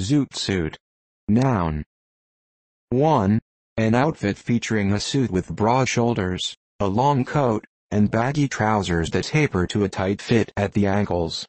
Zoot suit. Noun. 1. An outfit featuring a suit with broad shoulders, a long coat, and baggy trousers that taper to a tight fit at the ankles.